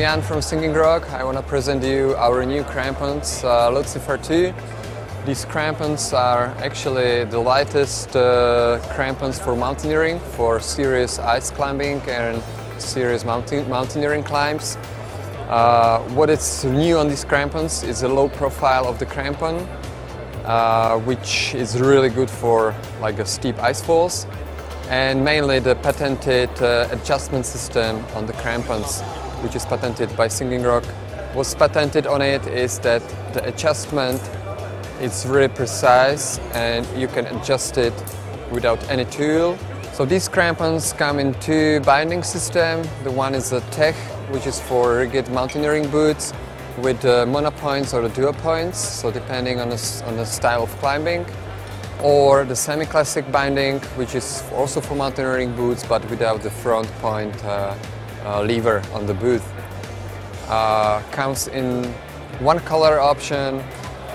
Jan from Singing Rock. I want to present you our new crampons, uh, Lucifer 2. These crampons are actually the lightest uh, crampons for mountaineering, for serious ice climbing and serious mountain mountaineering climbs. Uh, what is new on these crampons is the low profile of the crampon, uh, which is really good for like a steep ice falls and mainly the patented uh, adjustment system on the crampons, which is patented by Singing Rock. What's patented on it is that the adjustment is really precise and you can adjust it without any tool. So these crampons come in two binding system. The one is the Tech, which is for rigid mountaineering boots with the mono points or the dual points, so depending on the, on the style of climbing or the semi-classic binding, which is also for mountaineering boots, but without the front point uh, uh, lever on the boot. Uh, comes in one color option,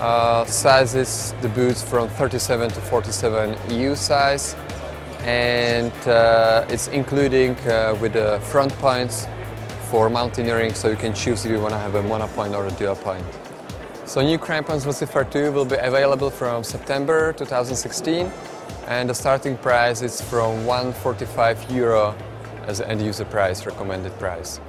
uh, sizes the boots from 37 to 47 EU size, and uh, it's including uh, with the front points for mountaineering, so you can choose if you want to have a monopoint or a dual point. So new crampons Lucifer 2 will be available from September 2016 and the starting price is from 145 euro as end user price, recommended price.